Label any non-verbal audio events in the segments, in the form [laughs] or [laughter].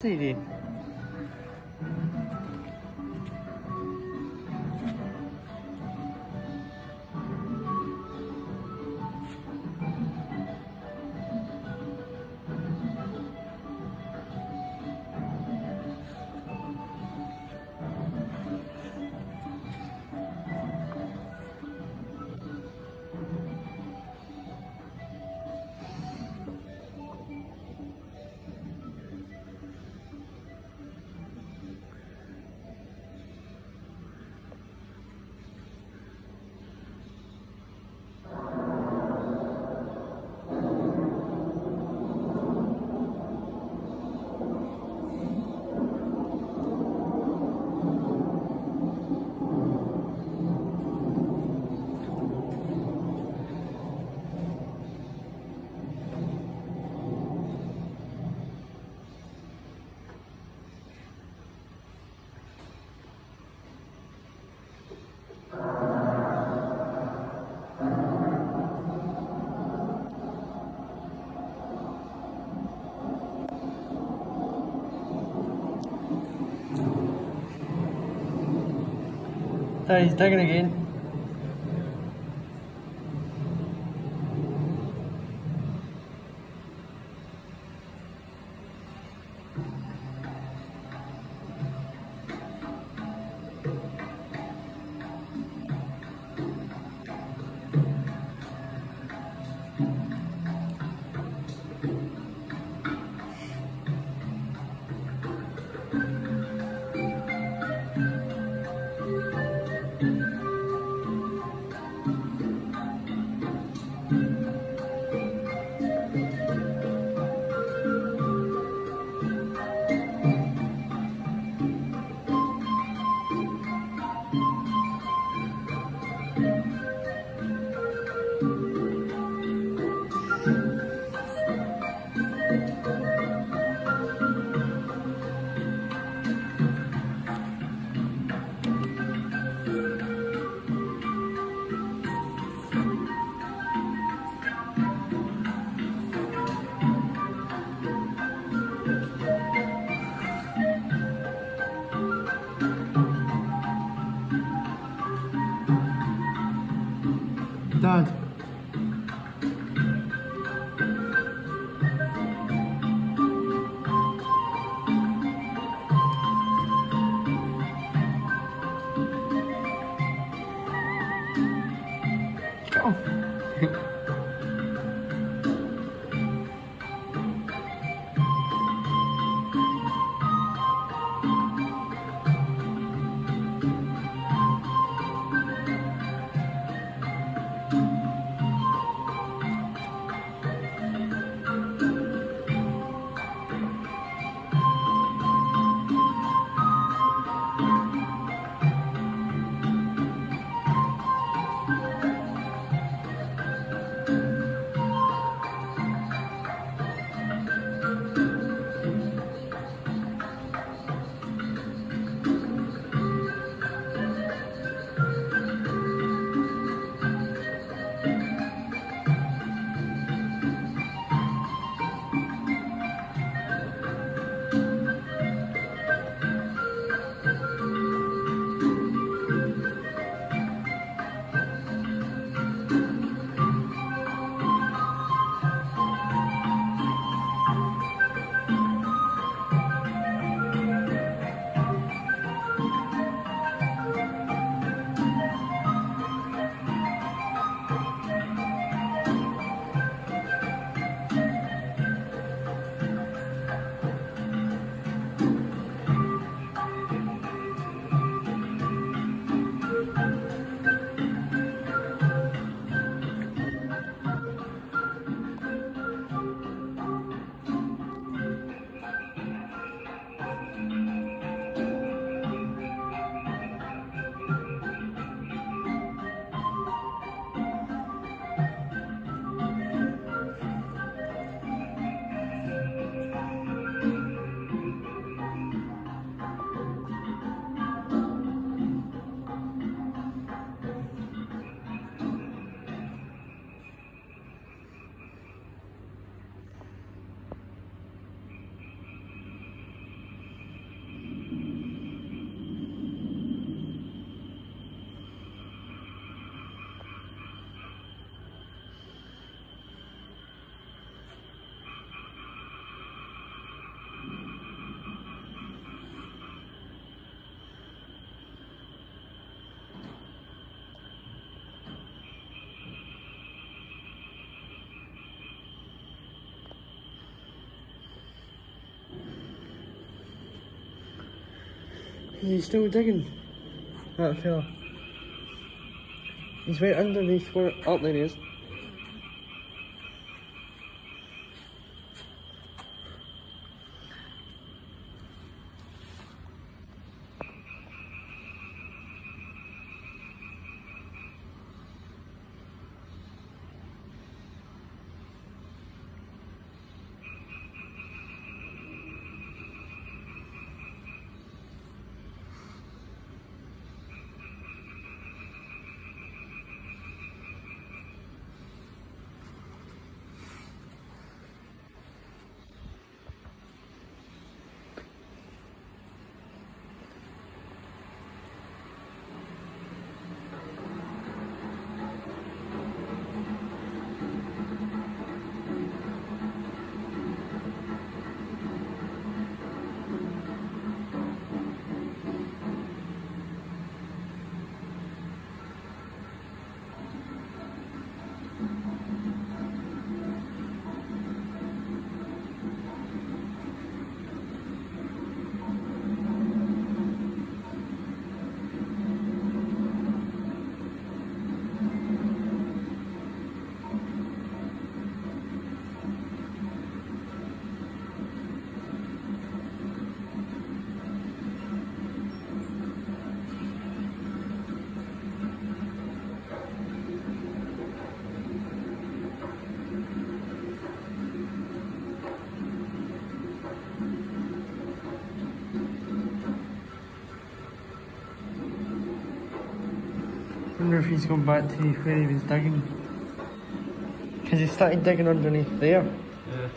这里 He's taking again. He's still digging. That fella. He's right underneath where. Oh, there he is. Wonder if he's gone back to where he was digging. Because he started digging underneath there. Yeah.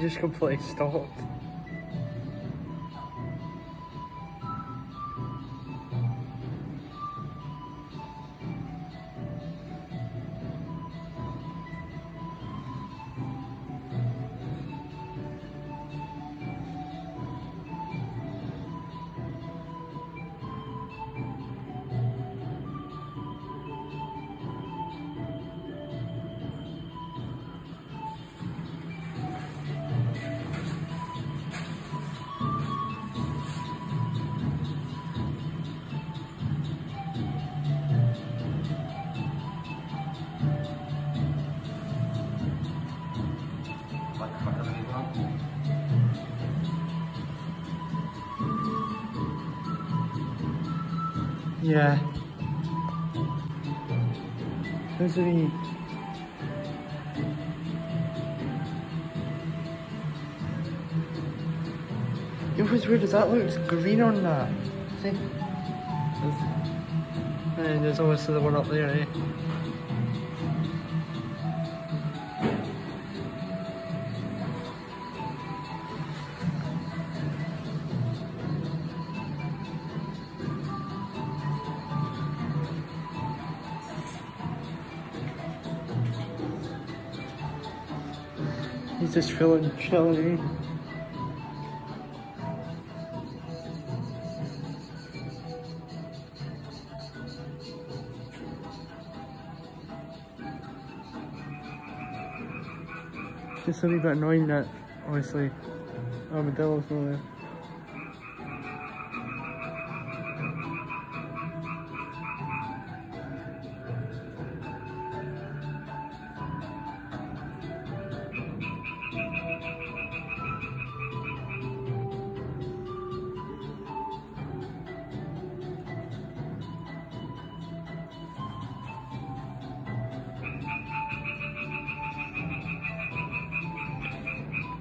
Just completely stopped. Yeah. Who's he? It was weird, does that look green on that? See? And there's obviously the one up there, eh? just feeling chilly. There's something about knowing that, honestly, Armadillo's not there.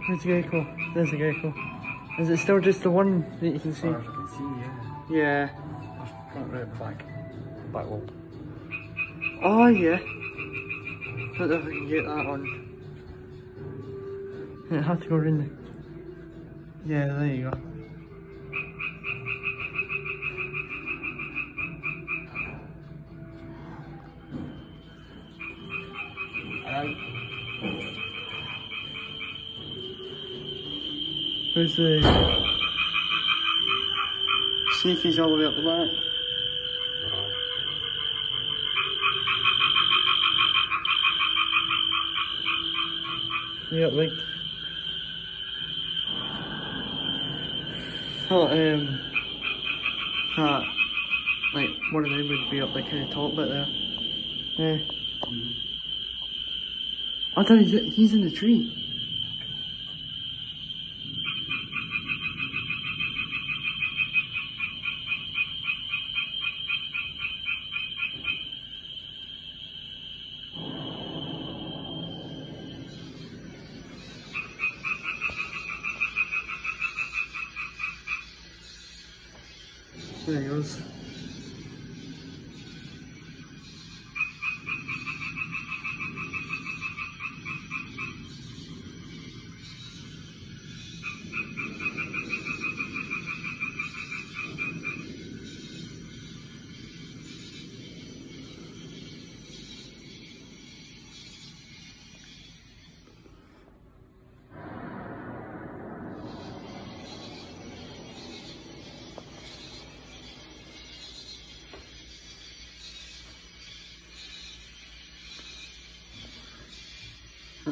There's a gecko. There's a gecko. Is it still just the one that you can see? As far as I can see, yeah. Yeah. That's front right the back. Back wall. Oh yeah. But if I can get that on. It had to go in there. Yeah, there you go. Where's the... See if he's all the way up the back. Yeah, like... Thought, um... That... Like, one of them would be up the kind of top bit there. Yeah. I thought he's, he's in the tree.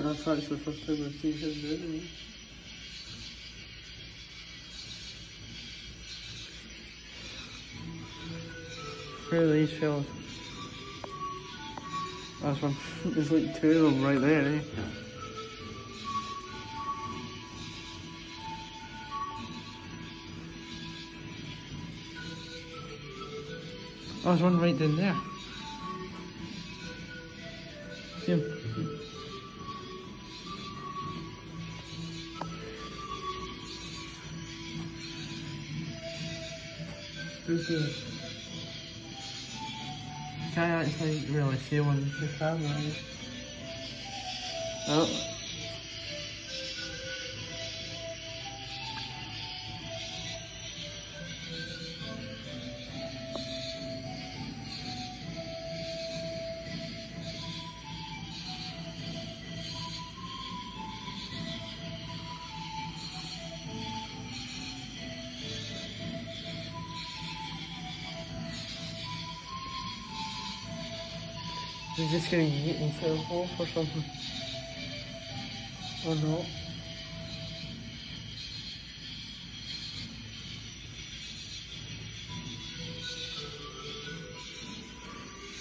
That's actually the first time I've seen him do it. Where are these fellas? That's one. [laughs] There's like two of them right there, eh? Oh, there's one right down there. See him? There's a... Can't actually really see one with the camera. Oh. Just getting eaten himself off or something. Oh no.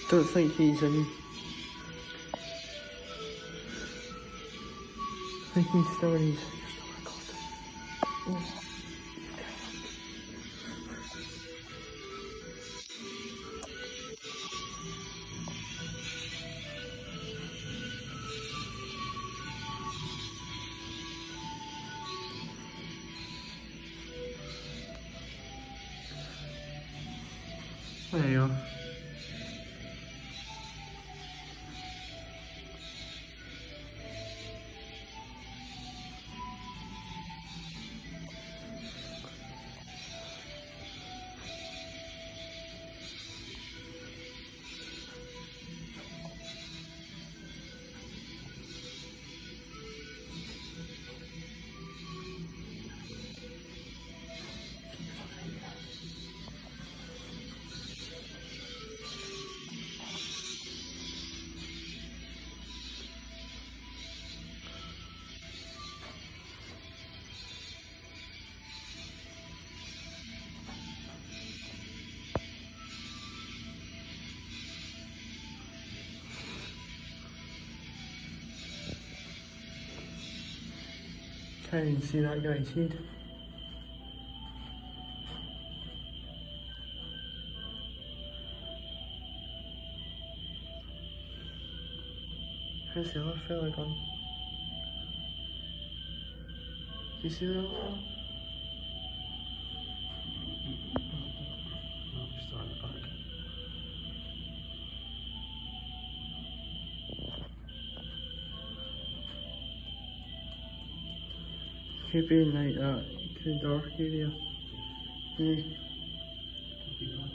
Don't think he's in. I think he's still in his. Oh. There you 看你吸哪个吸的。还喜欢飞了钢，你吸了吗？Could be in kind of dark area. Yeah. That.